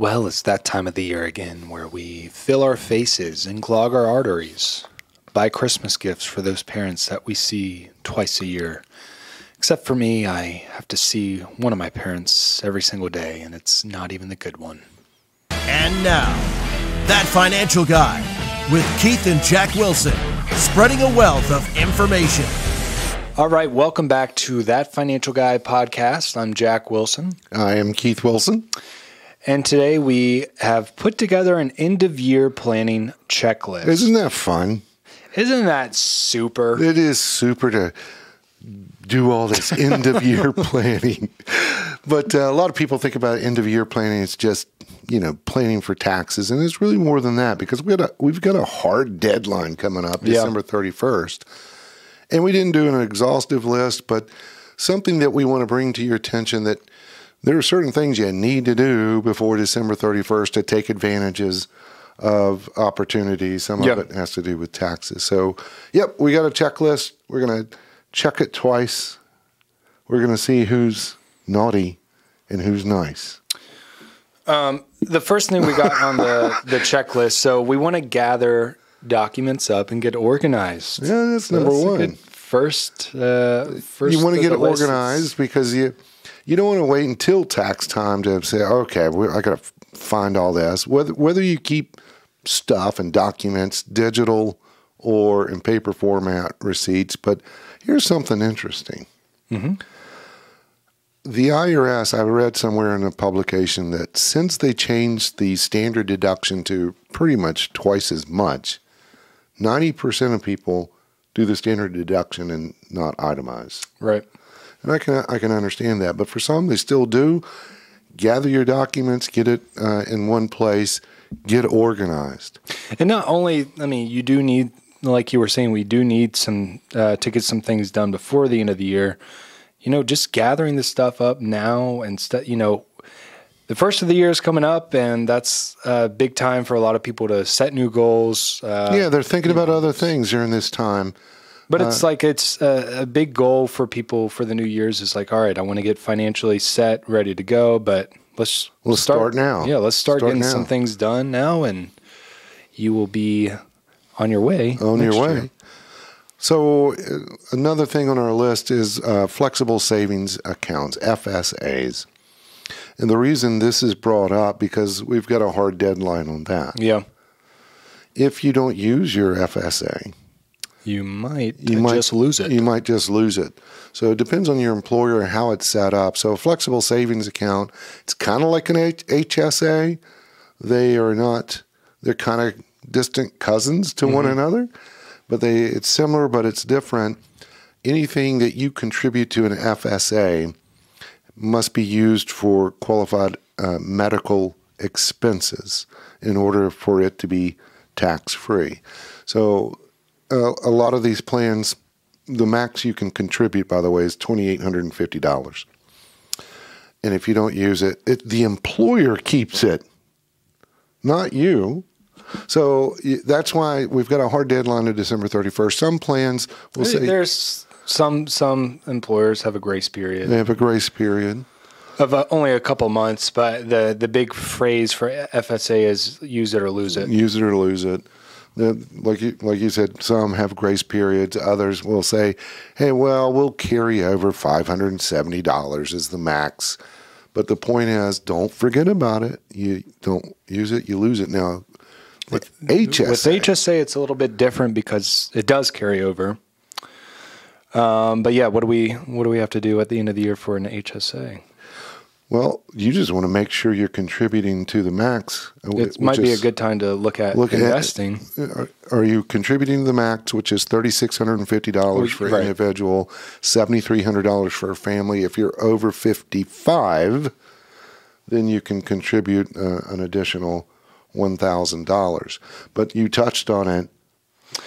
Well, it's that time of the year again where we fill our faces and clog our arteries, buy Christmas gifts for those parents that we see twice a year. Except for me, I have to see one of my parents every single day, and it's not even the good one. And now, that financial guy with Keith and Jack Wilson, spreading a wealth of information. All right, welcome back to That Financial Guy podcast. I'm Jack Wilson. I am Keith Wilson. And today we have put together an end of year planning checklist. Isn't that fun? Isn't that super? It is super to do all this end of year planning. But uh, a lot of people think about end of year planning. It's just you know planning for taxes, and it's really more than that because we got a, we've got a hard deadline coming up, Yeah. December thirty first, and we didn't do an exhaustive list, but something that we want to bring to your attention that there are certain things you need to do before December thirty first to take advantages of opportunities. Some Yeah. of it has to do with taxes. So, yep, we got a checklist. We're going to check it twice. We're going to see who's naughty and who's nice. The first thing we got on the, the checklist, so we want to gather documents up and get organized. Yeah, that's So number that's a one. good first, uh, first you want to get it organized because you you don't want to wait until tax time to say, okay, we, I got to find all this. Whether whether you keep stuff and documents digital or in paper format receipts, but here's something interesting. Mm-hmm. The IRS, I read somewhere in a publication that since they changed the standard deduction to pretty much twice as much, 90% of people do the standard deduction and not itemize. Right. And I can I can understand that, but for some they still do. Gather your documents, get it uh, in one place, get organized. And not only, I mean, you do need, like you were saying, we do need some uh, to get some things done before the end of the year. You know, just gathering this stuff up now and st- you know, the first of the year is coming up, and that's a big time for a lot of people to set new goals. Uh, yeah, they're thinking about other things during this time. But Uh, it's like it's a, a big goal for people for the new year's is like, all right, I want to get financially set, ready to go, but let's Let's start now. Yeah, let's start, Start getting now. some things done now, and you will be on your way. on your way. year. So uh, another thing on our list is uh, flexible savings accounts (FSAs), and the reason this is brought up because we've got a hard deadline on that. Yeah, If you don't use your FSA, you might you might just lose it. You might just lose it. So it depends on your employer and how it's set up. So a flexible savings account, it's kind of like an H- HSA. They are not. They're kind of distant cousins to one another, but they it's similar, but it's different. Anything that you contribute to an FSA must be used for qualified uh, medical expenses in order for it to be tax free. So uh, a lot of these plans, the max you can contribute, by the way, is twenty eight hundred and fifty dollars. And if you don't use it, it, the employer keeps it, not you. So that's why we've got a hard deadline of December thirty first. Some plans will say There's some some employers have a grace period they have a grace period. of uh, only a couple months, but the the big phrase for FSA is use it or lose it. use it or lose it. The- Like you, like you said, some have grace periods. Others will say, "Hey, well, we'll carry over five hundred and seventy dollars as the max." But the point is, don't forget about it. You don't use it, you lose it. Now, with HSA, With HSA, it's a little bit different because it does carry over. Um, but yeah, what do we what do we have to do at the end of the year for an HSA? Well, you just want to make sure you're contributing to the max. uh, It might be a good time to look at Look at- investing. Are, are you contributing to the max, which is thirty six hundred and fifty dollars for an Right. individual, seventy three hundred dollars for a family? If you're over fifty five, then you can contribute uh, an additional one thousand dollars. But you touched on it.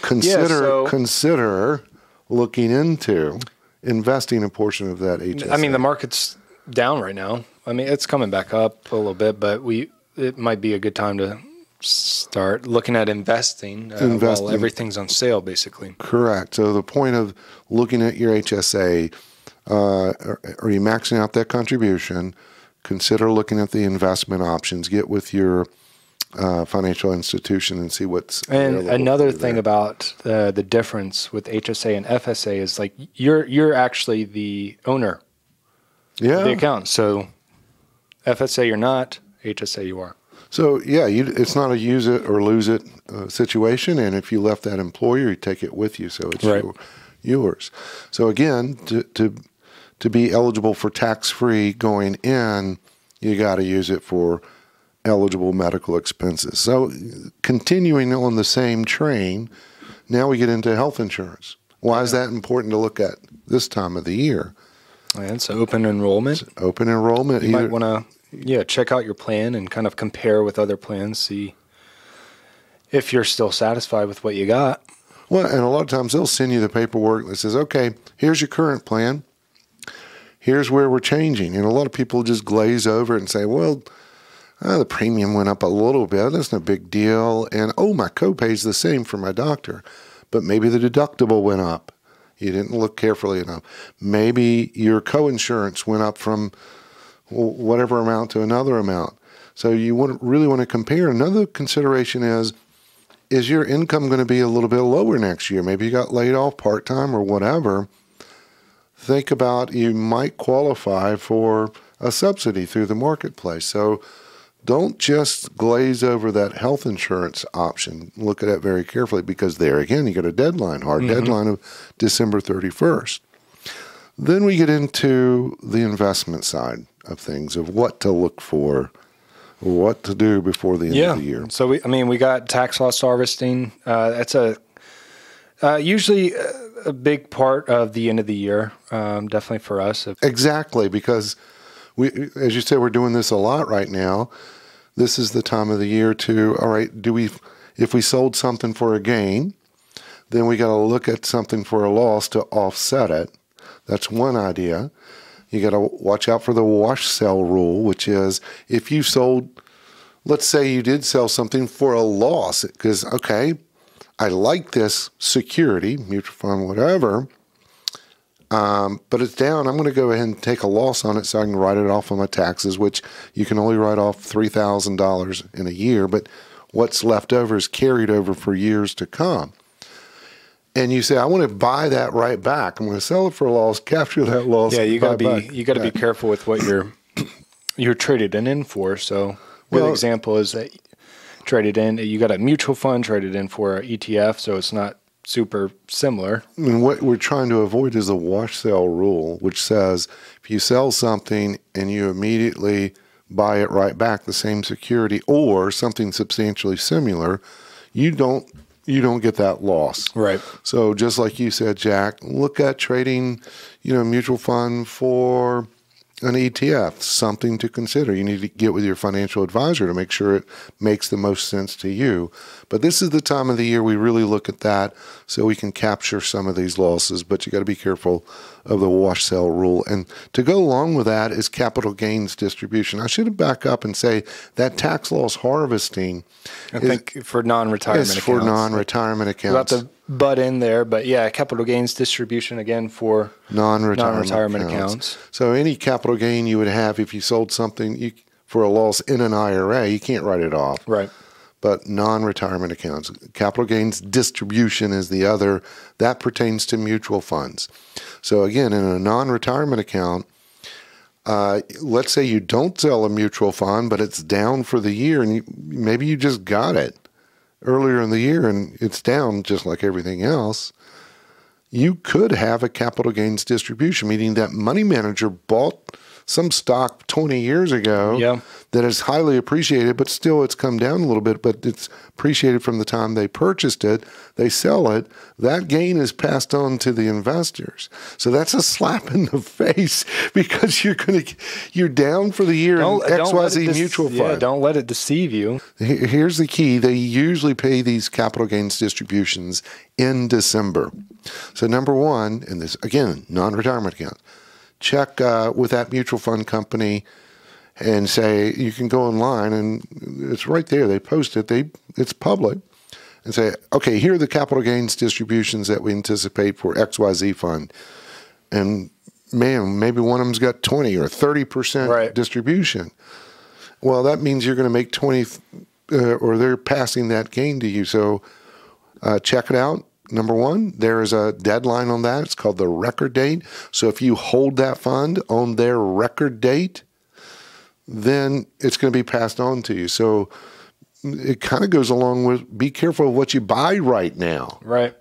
Consider so- consider looking into investing a portion of that HSA. I mean, the market's down right now. I mean, it's coming back up a little bit, but we it might be a good time to start looking at investing, uh, Investing. while everything's on sale, basically. Correct. So the point of looking at your HSA, uh, are, are you maxing out that contribution? consider looking at the investment options. Get with your uh, financial institution and see what's And another thing there. about uh, the difference with HSA and FSA is like you're you're actually the owner, yeah, the account. So FSA you're not, HSA you are. So yeah, you, it's not a use it or lose it uh, situation, and if you left that employer, you take it with you, so it's Right. your, yours. So again, to to to be eligible for tax free going in, you got to use it for eligible medical expenses. So continuing on the same train, now we get into health insurance. Why is that important to look at this time of the year? And it's open enrollment. Open enrollment. You either- might want to yeah check out your plan and kind of compare with other plans, see if you're still satisfied with what you got. Well, and a lot of times they'll send you the paperwork that says, okay, here's your current plan. Here's where we're changing. And a lot of people just glaze over it and say, well, ah, the premium went up a little bit. That's no big deal. And oh, my copay's the same for my doctor. But maybe the deductible went up. You didn't look carefully enough. Maybe your coinsurance went up from whatever amount to another amount. So you want, really want to compare. Another consideration is is your income going to be a little bit lower next year? Maybe you got laid off part time or whatever. Think about you might qualify for a subsidy through the marketplace. So don't just glaze over that health insurance option. Look at it very carefully because there again, you got a deadline, hard deadline of December 31st. Then we get into the investment side of things, of what to look for, what to do before the end yeah. of the year. So we, I mean, we got tax loss harvesting. Uh, that's a uh, usually a, a big part of the end of the year. Um, definitely for us. Exactly, because we, as you said, we're doing this a lot right now. This is the time of the year to, all right, do we, if we sold something for a gain, then we got to look at something for a loss to offset it. That's one idea. You got to watch out for the wash sale rule, which is if you sold, let's say you did sell something for a loss, because, okay, I like this security, mutual fund, whatever, um, but it's down. I'm going to go ahead and take a loss on it so I can write it off on my taxes, which you can only write off $3,000 in a year, but what's left over is carried over for years to come. And you say, I want to buy that right back. I'm going to sell it for a loss, capture that loss. Yeah, you got to be back. you got to be careful with what you're you're traded in, in for. So, good Well- example is that traded in. You got a mutual fund traded in for a ETF, so it's not super similar. And what we're trying to avoid is a wash sale rule, which says if you sell something and you immediately buy it right back, the same security or something substantially similar, you don't you don't get that loss. Right. So just like you said, Jack, look at trading, you know, mutual fund for an ETF, something to consider. You need to get with your financial advisor to make sure it makes the most sense to you. But this is the time of the year we really look at that so we can capture some of these losses. But you got to be careful of the wash sale rule. And to go along with that is capital gains distribution. I should back up and say that tax loss harvesting I is, think for non-retirement is for non-retirement About accounts. Butt in there, but yeah, capital gains distribution again for non-retirement, non-retirement accounts. accounts. So any capital gain you would have if you sold something you, for a loss in an IRA, you can't write it off. right. But non-retirement accounts, capital gains distribution is the other. That pertains to mutual funds. So again, in a non-retirement account, uh, let's say you don't sell a mutual fund, but it's down for the year, and you, maybe you just got it earlier in the year, and it's down just like everything else you could have a capital gains distribution, meaning that money manager bought some stock 20 years ago Yeah. that is highly appreciated, but still it's come down a little bit, but it's appreciated from the time they purchased it. They sell it. That gain is passed on to the investors. So that's a slap in the face because you're going to, you're down for the year in let it XYZ mutual yeah, fund. don't let it deceive you. Here's the key. They usually pay these capital gains distributions in December. So number one, and this again, non-retirement account, check uh, with that mutual fund company and say you can go online and it's right there. They post it. They it's public. And say, okay, here are the capital gains distributions that we anticipate for XYZ fund. And man, maybe one of them's got 20 or 30% Right. distribution. Well, that means you're going to make 20 uh, or they're passing that gain to you. So uh, check it out. Number one, there is a deadline on that. It's called the record date. So if you hold that fund on their record date, then it's going to be passed on to you. So it kind of goes along with be careful of what you buy right now Right.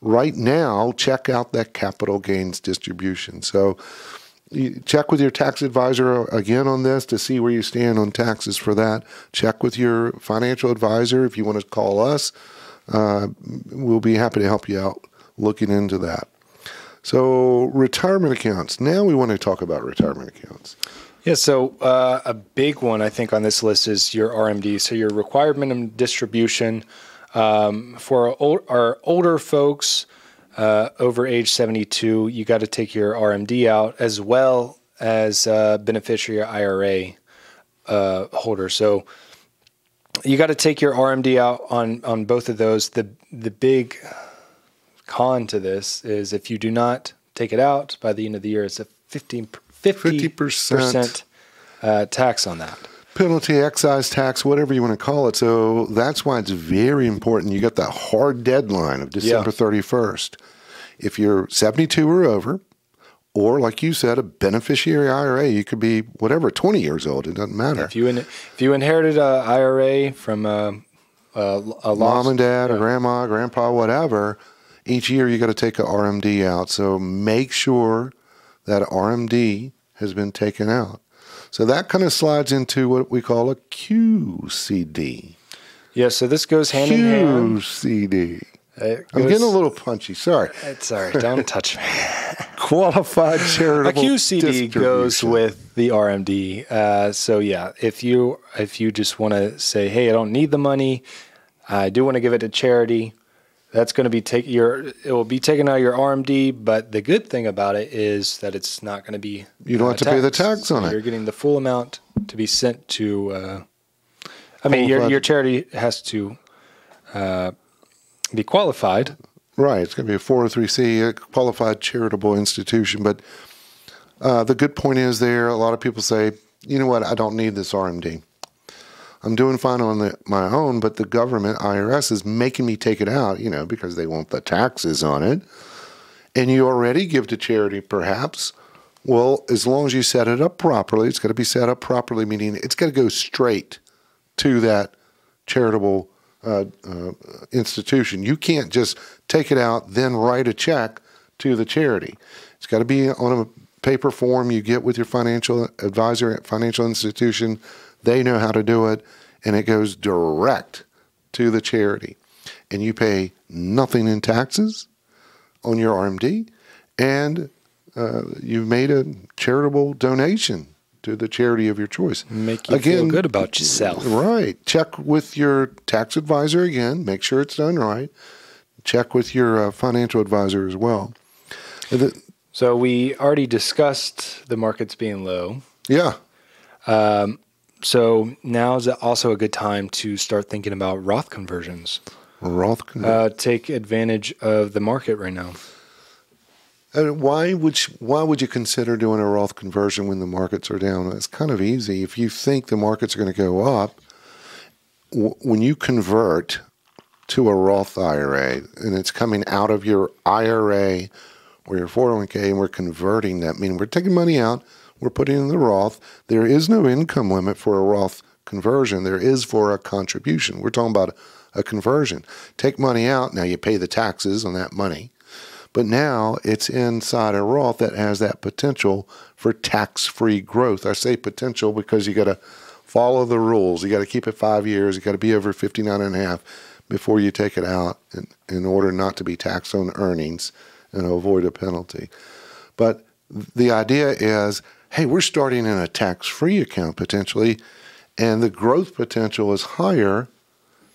right now, check out that capital gains distribution. So you check with your tax advisor again on this to see where you stand on taxes for that. Check with your financial advisor if you want to call us. Uh, we'll be happy to help you out looking into that. So, retirement accounts. Now we want to talk about retirement accounts. Yeah, so uh, a big one I think on this list is your RMD. So your required minimum distribution um, for our, ol- our older folks uh, over age 72, you got to take your RMD out as well as uh, beneficiary IRA uh, holder. So you got to take your RMD out on on both of those. The the big con to this is if you do not take it out by the end of the year, it's a 15 50 percent uh, tax on that. penalty, excise tax, whatever you want to call it. So that's why it's very important. You got that hard deadline of December Yeah. 31st. If you're 72 or over, or like you said, a beneficiary IRA, you could be whatever, 20 years old. It doesn't matter. If you in, if you inherited an IRA from uh, uh, a, a, a Mom and dad or grandma, grandpa, whatever, each year you got to take a RMD out. So make sure that RMD has been taken out. So that kind of slides into what we call a QCD. yeah, so this goes hand in hand. QCD. I'm getting a little punchy. Sorry. Sorry. Don't touch me. Qualified charitable. A QCD goes with the RMD. Uh, so yeah, if you if you just want to say, hey, I don't need the money, I do want to give it to charity. That's going to be take your it will be taken out of your RMD. But the good thing about it is that it's not going to be You don't uh, have to pay the tax on So it. You're getting the full amount to be sent to. Uh, I mean, your Qualified. your charity has to uh, be qualified. Right. It's going to be a 403C, a qualified charitable institution. But uh, the good point is there, a lot of people say, you know what, I don't need this RMD. I'm doing fine on the, my own, but the government, IRS, is making me take it out, you know, because they want the taxes on it. And you already give to charity, perhaps. Well, as long as you set it up properly, it's got to be set up properly, meaning it's got to go straight to that charitable uh, uh, institution. You can't just take it out, then write a check to the charity. It's got to be on a paper form you get with your financial advisor at financial institution. They know how to do it, and it goes direct to the charity. And you pay nothing in taxes on your RMD, and uh, you've made a charitable donation to the charity of your choice. Make you feel good about yourself. Right. Check with your tax advisor again. Make sure it's done right. Check with your uh, financial advisor as well. The- So we already discussed the markets being low. yeah. So now is also a good time to start thinking about Roth conversions. Roth. con- Uh, take advantage of the market right now. Why would you, why would you consider doing a Roth conversion when the markets are down? It's kind of easy. If you think the markets are going to go up, w- when you convert to a Roth IRA and it's coming out of your IRA or your 401k and we're converting that, meaning we're taking money out, we're putting in the Roth. There is no income limit for a Roth conversion. There is for a contribution. We're talking about a conversion. Take money out, now you pay the taxes on that money. But now it's inside a Roth that has that potential for tax free growth. I say potential because you got to follow the rules. You got to keep it five years. You got to be over 59 and a half before you take it out in, in order not to be taxed on earnings and avoid a penalty. But the idea is hey, we're starting in a tax free account potentially, and the growth potential is higher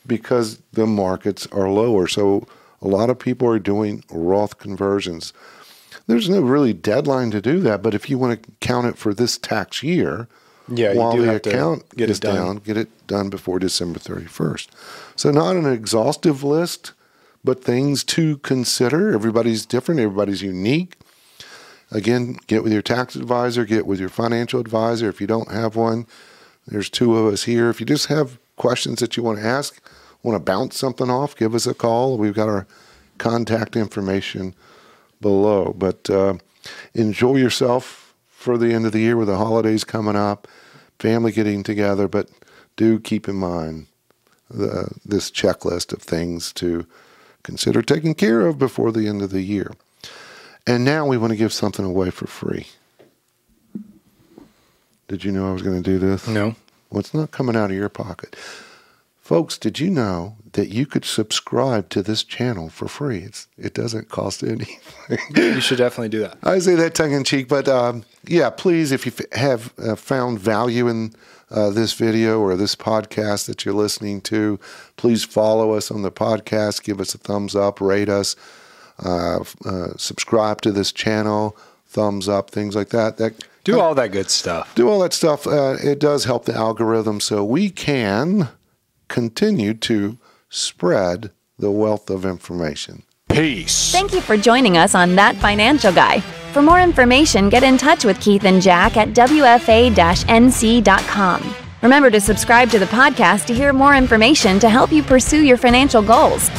because the markets are lower. So a lot of people are doing Roth conversions. There's no really deadline to do that, but if you want to count it for this tax year, Yeah, you while do the have to account get it is done. down, get it done before December 31st. So not an exhaustive list, but things to consider. Everybody's different, everybody's unique. Again, get with your tax advisor, get with your financial advisor. If you don't have one, there's two of us here. If you just have questions that you want to ask, want to bounce something off, give us a call. We've got our contact information below. But uh, enjoy yourself for the end of the year with the holidays coming up, family getting together. But do keep in mind the, this checklist of things to consider taking care of before the end of the year. And now we want to give something away for free. Did you know I was going to do this? No. Well, it's not coming out of your pocket. Folks, did you know that you could subscribe to this channel for free? It's, it doesn't cost anything. You should definitely do that. I say that tongue in cheek, but um, yeah, please, if you f- have uh, found value in uh, this video or this podcast that you're listening to, please follow us on the podcast, give us a thumbs up, rate us, uh, uh, subscribe to this channel, thumbs up, things like that. That Do all that good stuff. do all that stuff. Uh, it does help the algorithm, so we can continue to spread the wealth of information. Peace. Thank you for joining us on That Financial Guy. For more information, get in touch with Keith and Jack at WFA NC.com. Remember to subscribe to the podcast to hear more information to help you pursue your financial goals.